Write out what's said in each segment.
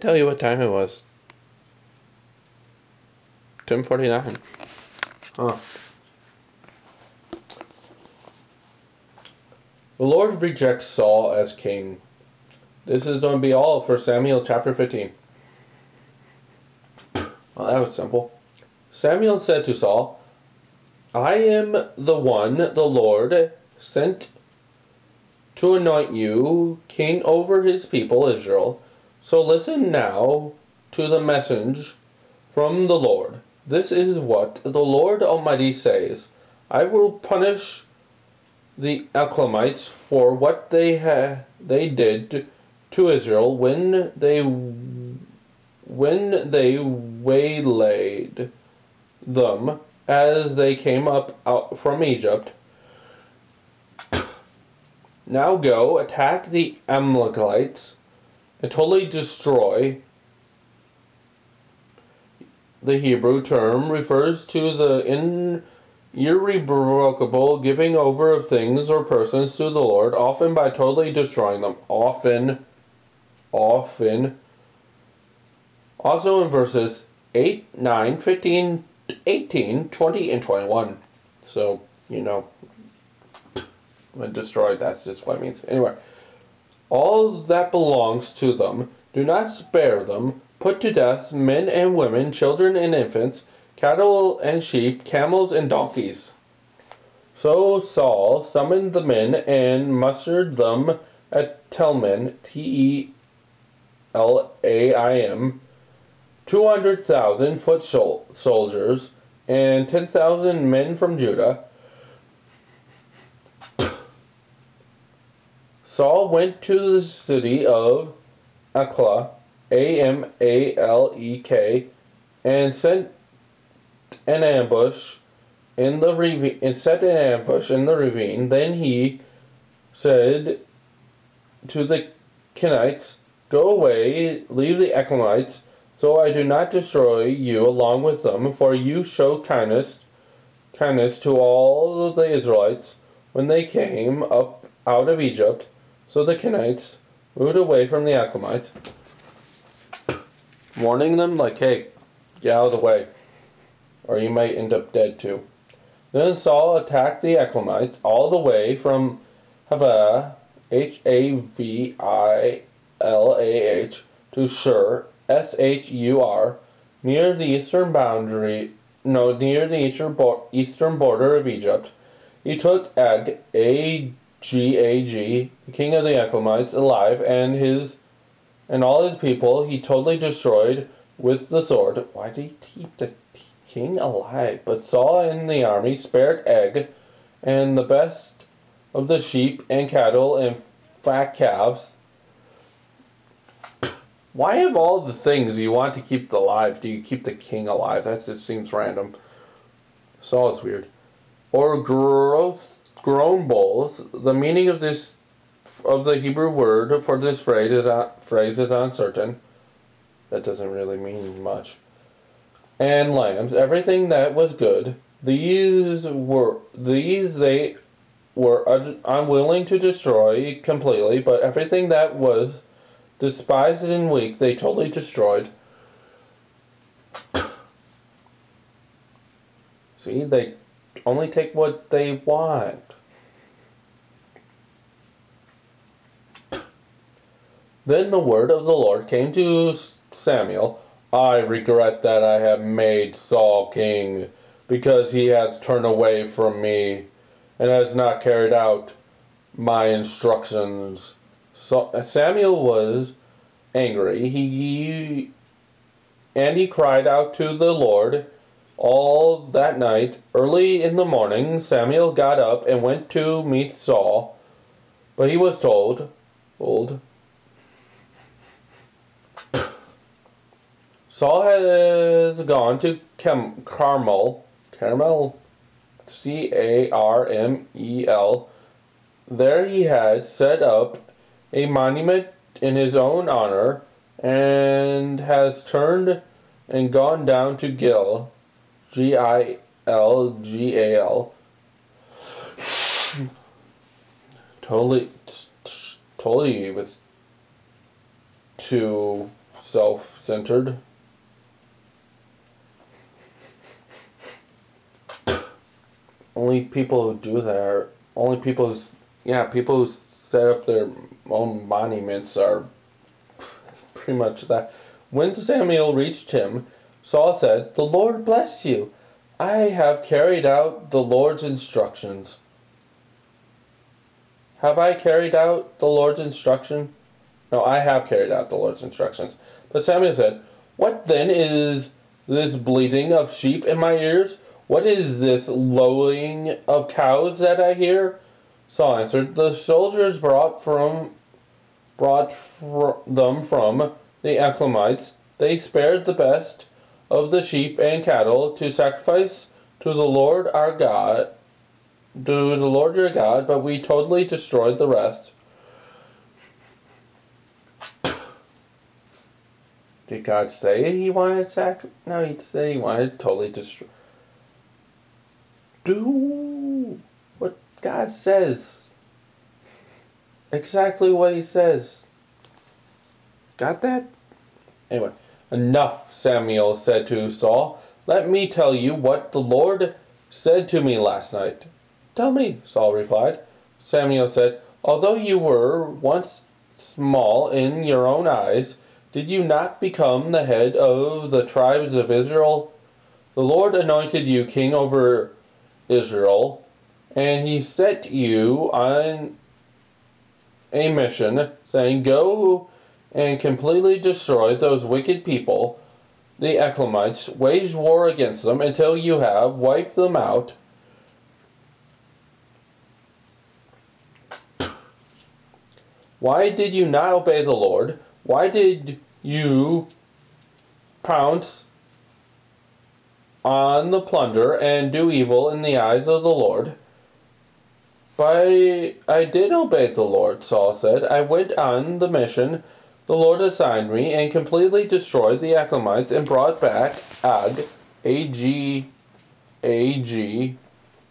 tell you what time it was. 1049. Huh. The Lord rejects Saul as king. This is going to be all for Samuel chapter 15. Well, that was simple. Samuel said to Saul, I am the one the Lord sent to anoint you king over his people Israel. So listen now to the message from the Lord. This is what the Lord Almighty says I will punish the Eglamites for what they ha- they did to Israel when they when they waylaid them as they came up out from Egypt. Now go attack the Amalekites totally destroy. The Hebrew term refers to the in irrevocable giving over of things or persons to the Lord, often by totally destroying them. Often, often. Also in verses 8, 9, 15, 18, 20, and 21. So, you know, when destroyed, that's just what it means. Anyway, all that belongs to them, do not spare them, put to death men and women, children and infants, cattle and sheep, camels and donkeys. So Saul summoned the men and mustered them at Telman, T E L A I M, 200,000 foot soldiers, and 10,000 men from Judah. Saul went to the city of Akla, A M A L E K, and sent an ambush in the ravine and set an ambush in the ravine. Then he said to the Kenites, Go away, leave the Eklamites, so I do not destroy you along with them, for you showed kindness kindness to all the Israelites when they came up out of Egypt. So the Kenites moved away from the Eklamites, warning them like, hey, get out of the way, or you might end up dead too. Then Saul attacked the Eklamites all the way from Havah, H A V I L A H, to Shur, S H U R, near the eastern boundary, no, near the eastern, eastern border of Egypt. He took Ag, A G A G, the king of the Eklamites, alive, and his and all his people he totally destroyed with the sword. Why did he keep the king alive? But Saul and the army spared Egg and the best of the sheep and cattle and fat calves why of all the things you want to keep alive do you keep the king alive? That just seems random. So it's weird. Or growth, grown bulls. The meaning of this, of the Hebrew word for this phrase is uh, phrase is uncertain. That doesn't really mean much. And lambs, everything that was good. These were these they were un- unwilling to destroy completely, but everything that was Despised and weak, they totally destroyed. See, they only take what they want. Then the word of the Lord came to Samuel I regret that I have made Saul king, because he has turned away from me and has not carried out my instructions. So Samuel was angry. He and he cried out to the Lord all that night. Early in the morning, Samuel got up and went to meet Saul, but he was told, "Old." Saul has gone to Carmel, Carmel, C A R M E L. There he had set up a monument in his own honor and has turned and gone down to Gil, G I L G A L. totally, totally was too self centered. only people who do that are only people who, yeah, people who set up their own monuments are pretty much that. When Samuel reached him, Saul said, The Lord bless you. I have carried out the Lord's instructions. Have I carried out the Lord's instruction? No, I have carried out the Lord's instructions. But Samuel said, What then is this bleating of sheep in my ears? What is this lowing of cows that I hear? Saul answered, The soldiers brought from brought fr- them from the Ephraimites. They spared the best of the sheep and cattle to sacrifice to the Lord our God, to the Lord your God, but we totally destroyed the rest. Did God say he wanted sac? No, he said he wanted totally destroy. Do what God says. Exactly what he says. Got that? Anyway, enough, Samuel said to Saul. Let me tell you what the Lord said to me last night. Tell me, Saul replied. Samuel said, Although you were once small in your own eyes, did you not become the head of the tribes of Israel? The Lord anointed you king over Israel, and he set you on a mission, saying, Go and completely destroy those wicked people, the Ephraimites, wage war against them until you have wiped them out. Why did you not obey the Lord? Why did you pounce on the plunder and do evil in the eyes of the Lord? I, I did obey the Lord, Saul said. I went on the mission the Lord assigned me and completely destroyed the Ephraimites and brought back Ag, A-G, A-G,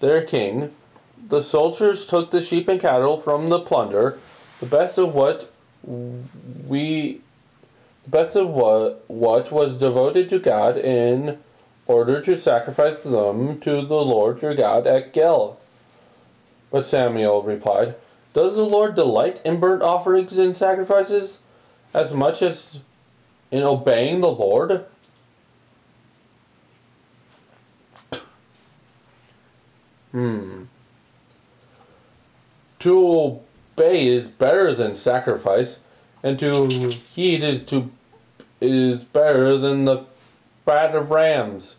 their king. The soldiers took the sheep and cattle from the plunder, the best of what we, the best of what, what was devoted to God in order to sacrifice them to the Lord your God at Gil. But Samuel replied, Does the Lord delight in burnt offerings and sacrifices as much as in obeying the Lord? Hmm. To obey is better than sacrifice, and to heed is to is better than the fat of rams.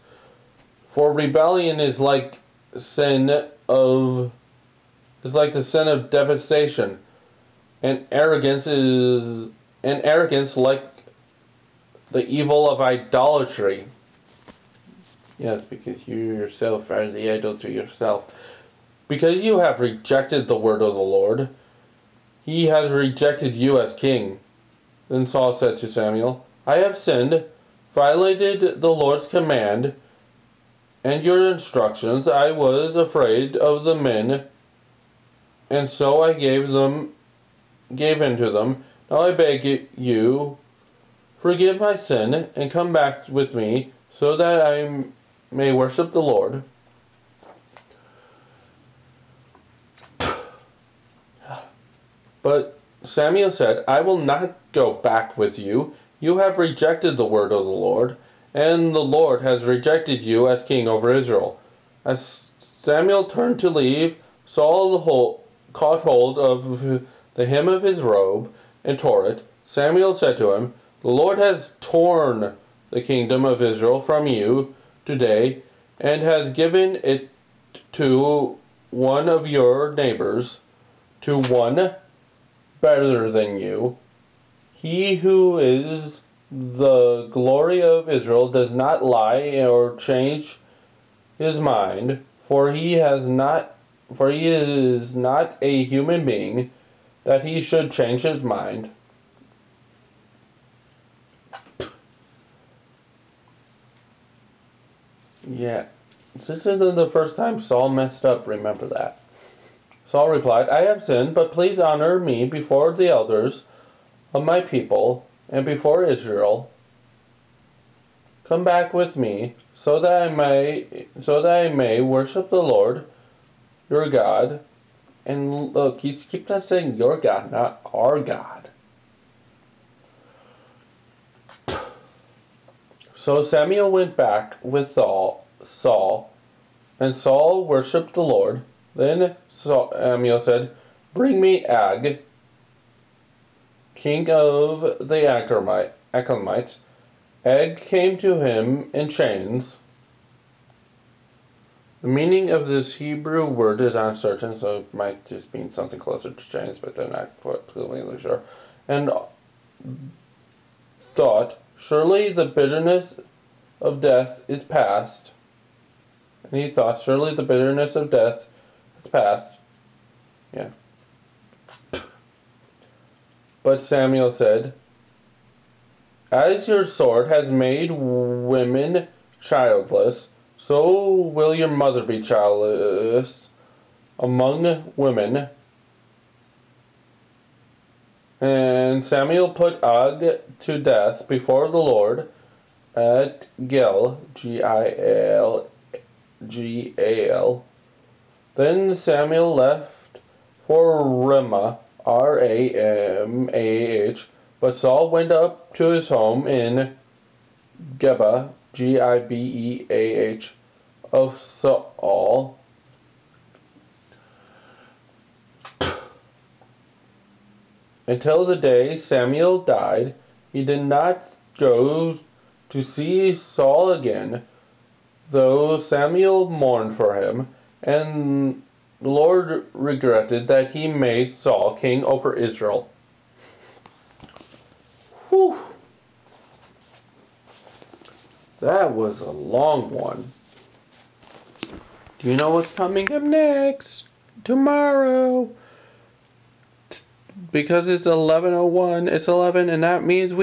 For rebellion is like sin of is like the sin of devastation, and arrogance is and arrogance like the evil of idolatry. Yes, because you yourself are the idol to yourself. Because you have rejected the word of the Lord, he has rejected you as king. Then Saul said to Samuel, I have sinned, violated the Lord's command and your instructions. I was afraid of the men, and so I gave them gave in to them. Now I beg you, forgive my sin, and come back with me, so that I may worship the Lord. But Samuel said, I will not go back with you. You have rejected the word of the Lord, and the Lord has rejected you as king over Israel. As Samuel turned to leave, Saul caught hold of the hem of his robe and tore it. Samuel said to him, The Lord has torn the kingdom of Israel from you today, and has given it to one of your neighbors, to one better than you. He who is the glory of Israel does not lie or change his mind, for he has not for he is not a human being that he should change his mind. Yeah, this isn't the first time Saul messed up, remember that. Saul replied, I have sinned, but please honor me before the elders of my people and before Israel. Come back with me, so that I may, so that I may worship the Lord, your God. And look, he keeps on saying your God, not our God. So Samuel went back with Saul, Saul, and Saul worshipped the Lord. Then Samuel said, Bring me Ag, king of the Achlamites. Ag came to him in chains. The meaning of this Hebrew word is uncertain, so it might just mean something closer to chains, but they're not completely sure. And thought, Surely the bitterness of death is past. And he thought, Surely the bitterness of death is past. Yeah. But Samuel said, As your sword has made women childless, so will your mother be childless among women. And Samuel put Og to death before the Lord at Gil, G I L G A L. Then Samuel left for Ramah R A M A H. But Saul went up to his home in Geba, G I B E A H, of Saul. Until the day Samuel died, he did not go to see Saul again, though Samuel mourned for him, and the Lord regretted that he made Saul king over Israel. Whew. That was a long one. Do you know what's coming up next? Tomorrow. Because it's 11.01, it's 11, and that means we